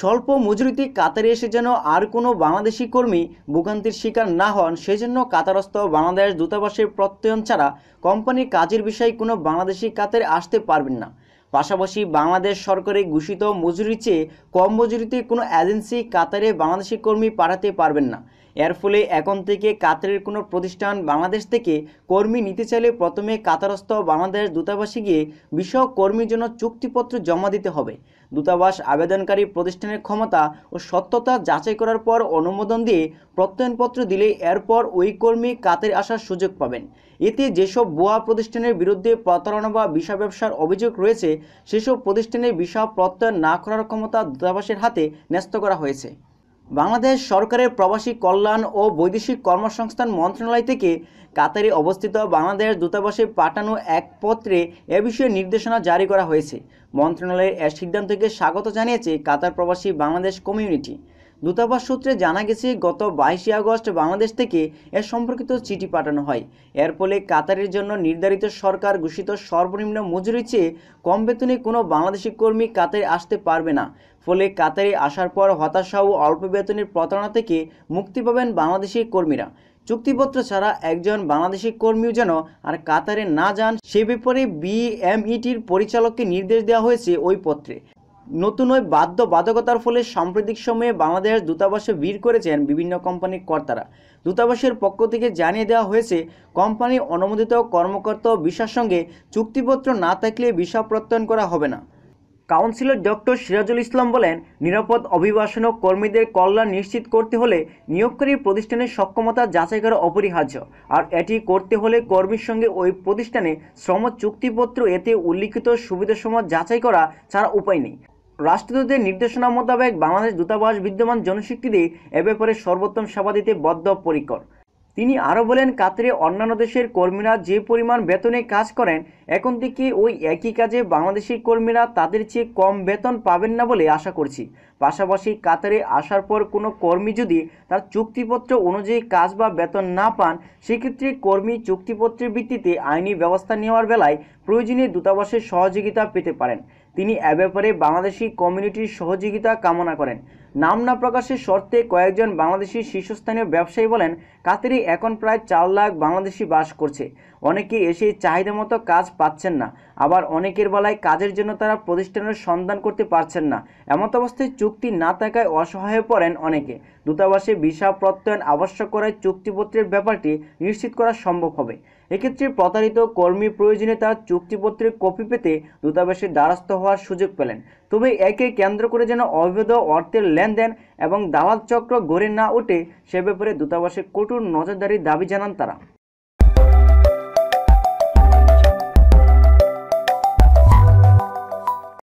স্বল্প মজুরিতে কাতারে এসে যেন আর কোনো বাংলাদেশি কর্মী ভোগান্তির শিকার না হন, সেজন্য কাতারস্থ বাংলাদেশ দূতাবাসের প্রত্যয়ন ছাড়া কোম্পানি কাজের বিষয়ে কোনো বাংলাদেশি কাতারে আসতে পারবেন না। পাশাপাশি বাংলাদেশ সরকারের ঘোষিত মজুরি চেয়ে কম মজুরিতে কোনো এজেন্সি কাতারে বাংলাদেশি কর্মী পাঠাতে পারবেন না। এর ফলে এখন থেকে কাতারের কোনো প্রতিষ্ঠান বাংলাদেশ থেকে কর্মী নিতে চাইলে প্রথমে কাতারস্থ বাংলাদেশ দূতাবাসে গিয়ে বিষয় কর্মীর জন্য চুক্তিপত্র জমা দিতে হবে। দূতাবাস আবেদনকারী প্রতিষ্ঠানের ক্ষমতা ও সত্যতা যাচাই করার পর অনুমোদন দিয়ে প্রত্যয়নপত্র দিলে এরপর ওই কর্মী কাতারে আসার সুযোগ পাবেন। এতে যেসব বোয়া প্রতিষ্ঠানের বিরুদ্ধে প্রতারণা বা বিষা ব্যবসার অভিযোগ রয়েছে, সেসব প্রতিষ্ঠানের বিষা প্রত্যয়ন না করার ক্ষমতা দূতাবাসের হাতে ন্যস্ত করা হয়েছে। বাংলাদেশ সরকারের প্রবাসী কল্যাণ ও বৈদেশিক কর্মসংস্থান মন্ত্রণালয় থেকে কাতারে অবস্থিত বাংলাদেশ দূতাবাসে পাঠানো এক পত্রে এ বিষয়ে নির্দেশনা জারি করা হয়েছে। মন্ত্রণালয়ের এর সিদ্ধান্তকে স্বাগত জানিয়েছে কাতার প্রবাসী বাংলাদেশ কমিউনিটি। দূতাবাস সূত্রে জানা গেছে, গত বাইশে আগস্ট বাংলাদেশ থেকে এ সম্পর্কিত চিঠি পাঠানো হয়। এর ফলে কাতারের জন্য নির্ধারিত সরকার ঘোষিত সর্বনিম্ন মজুরি চেয়ে কম বেতনে কোনো বাংলাদেশি কর্মী কাতারে আসতে পারবে না। ফলে কাতারে আসার পর হতাশা ও অল্প বেতনের প্রতারণা থেকে মুক্তি পাবেন বাংলাদেশি কর্মীরা। চুক্তিপত্র ছাড়া একজন বাংলাদেশি কর্মীও যেন আর কাতারে না যান, সে ব্যাপারে বিএমইটির পরিচালককে নির্দেশ দেওয়া হয়েছে ওই পত্রে। নতুন ওই বাধ্যবাধকতার ফলে সাম্প্রতিক সময়ে বাংলাদেশ দূতাবাসে ভিড় করেছেন বিভিন্ন কোম্পানির কর্তারা। দূতাবাসের পক্ষ থেকে জানিয়ে দেওয়া হয়েছে, কোম্পানি অনুমোদিত কর্মকর্তা ও ভিসার সঙ্গে চুক্তিপত্র না থাকলে ভিসা প্রত্যয়ন করা হবে না। কাউন্সিলর ডক্টর সিরাজুল ইসলাম বলেন, নিরাপদ অভিবাসন ও কর্মীদের কল্যাণ নিশ্চিত করতে হলে নিয়োগকারী প্রতিষ্ঠানের সক্ষমতা যাচাই করা অপরিহার্য। আর এটি করতে হলে কর্মীর সঙ্গে ওই প্রতিষ্ঠানে শ্রম চুক্তিপত্র, এতে উল্লিখিত সুবিধাসমূহ যাচাই করা ছাড়া উপায় নেই। রাষ্ট্রদূতের নির্দেশনা মোতাবেক বাংলাদেশ দূতাবাস বিদ্যমান জনশক্তিতে এ ব্যাপারে সর্বোত্তম সেবা দিতে বদ্ধপরিকর। তিনি আরও বলেন, কাতারে অন্যান্য দেশের কর্মীরা যে পরিমাণ বেতনে কাজ করেন, এখন থেকে ওই একই কাজে বাংলাদেশি কর্মীরা তাদের চেয়ে কম বেতন পাবেন না বলে আশা করছি। পাশাপাশি কাতারে আসার পর কোনো কর্মী যদি তার চুক্তিপত্র অনুযায়ী কাজ বা বেতন না পান, সেক্ষেত্রে কর্মী চুক্তিপত্রের ভিত্তিতে আইনি ব্যবস্থা নেওয়ার বেলায় প্রয়োজনীয় দূতাবাসের সহযোগিতা পেতে পারেন। তিনি এ ব্যাপারে বাংলাদেশি কমিউনিটির সহযোগিতা কামনা করেন। নাম না প্রকাশের শর্তে কয়েকজন বাংলাদেশি শীর্ষস্থানীয় ব্যবসায়ী বলেন, কাতারে এখন প্রায় চার লাখ বাংলাদেশি বাস করছে। অনেকে এসে চাহিদা মতো কাজ পাচ্ছেন না। আবার অনেকের বেলায় কাজের জন্য তারা প্রতিষ্ঠানের সন্ধান করতে পারছেন না। এমত অবস্থায় চুক্তি না থাকায় অসহায় পড়েন অনেকে। দূতাবাসে ভিসা প্রত্যয়ন আবশ্যক করায় চুক্তিপত্রের ব্যাপারটি নিশ্চিত করা সম্ভব হবে। এক্ষেত্রে প্রতারিত কর্মী প্রয়োজনে তার চুক্তিপত্রের কপি পেতে দূতাবাসের দ্বারস্থ হওয়ার সুযোগ পেলেন। তবে একে কেন্দ্র করে যেন অবৈধ অর্থের লেনদেন এবং দালাল চক্র গড়ে না ওঠে, সে ব্যাপারে দূতাবাসে কঠোর নজরদারির দাবি জানান তারা।